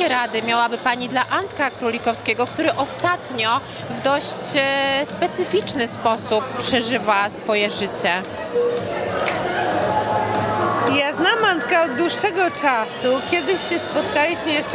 jakie rady miałaby Pani dla Antka Królikowskiego, który ostatnio w dość e, specyficzny sposób przeżywa swoje życie? Ja znam Antka od dłuższego czasu. Kiedyś się spotkaliśmy jeszcze